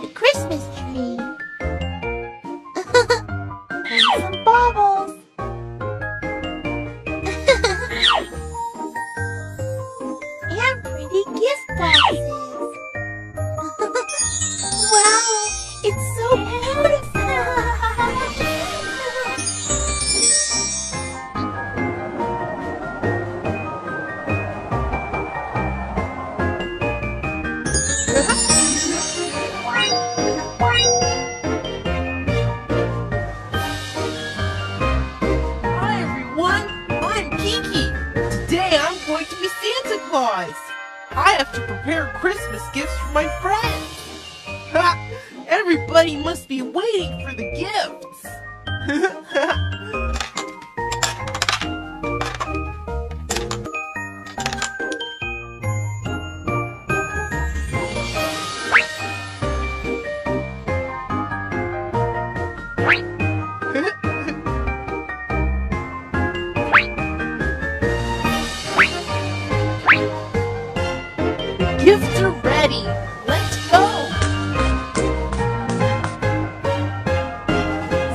the Christmas tree. I have to prepare Christmas gifts for my friends. Ha! Everybody must be waiting for the gifts. gifts are ready. Let's go.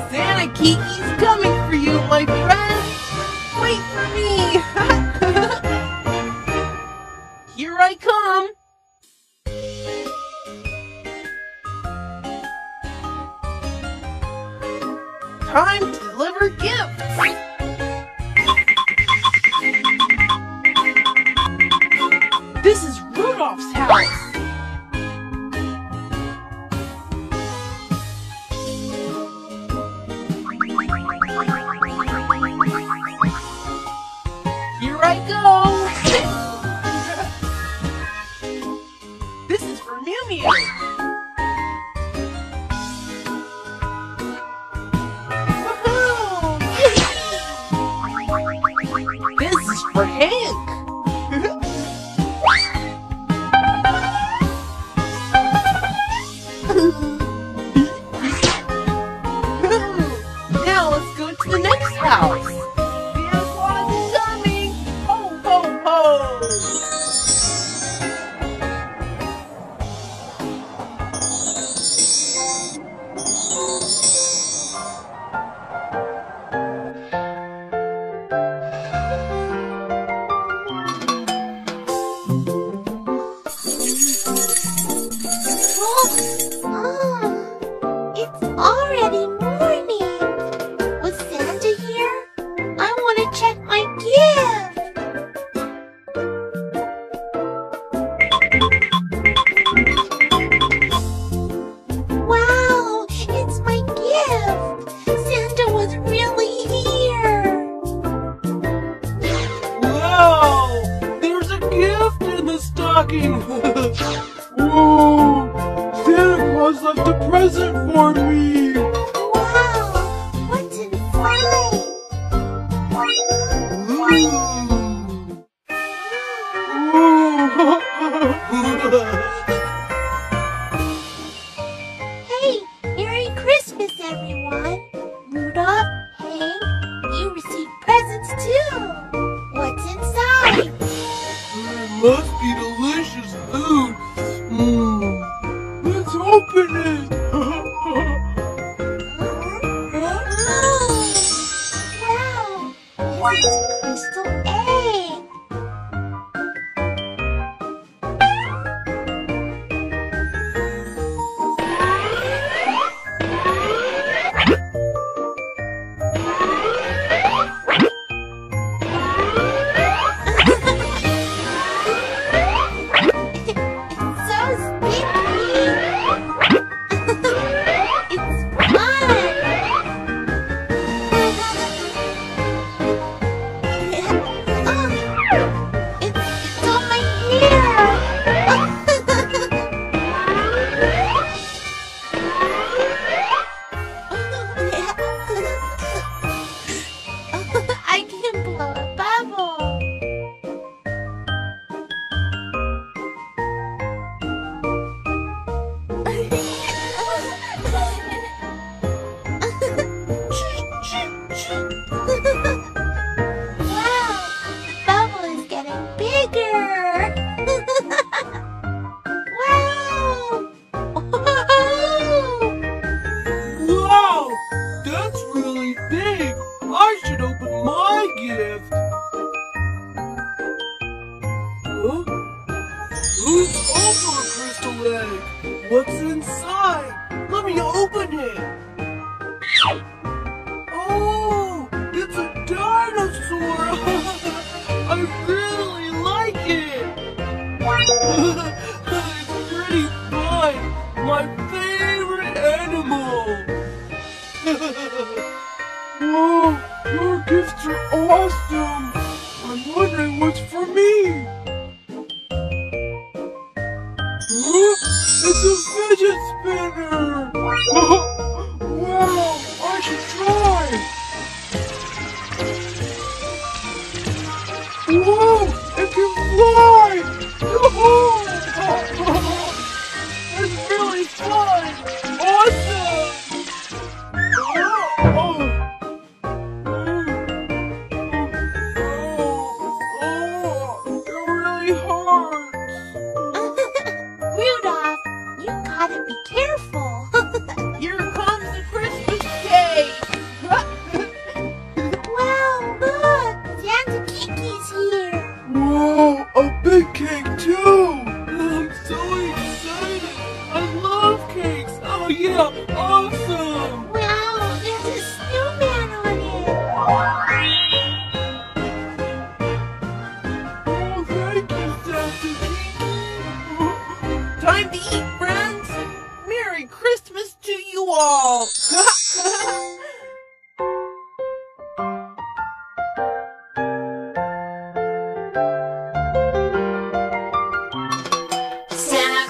Santa Kiki's coming for you, my friend. Wait for me. Here I come. Time to deliver gifts. For Hank. now let's go to the next house. Stocking! Whoa! Santa Claus left a present for me! today. What's inside? Let me open it. Oh, it's a dinosaur. I really like it. it's pretty fun. My favorite animal. Whoa, oh, your gifts are awesome.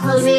closing.